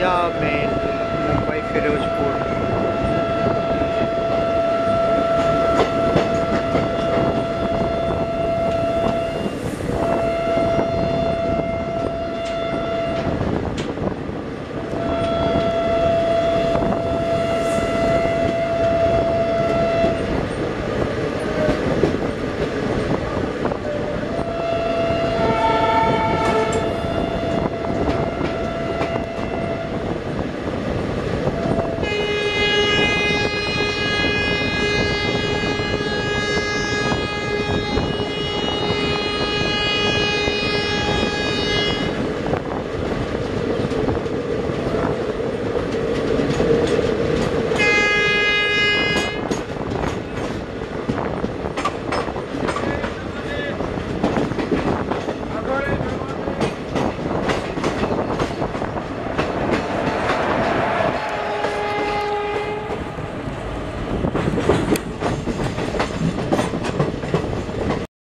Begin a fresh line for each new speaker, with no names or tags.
Punjab mail Mumbai Firozpur.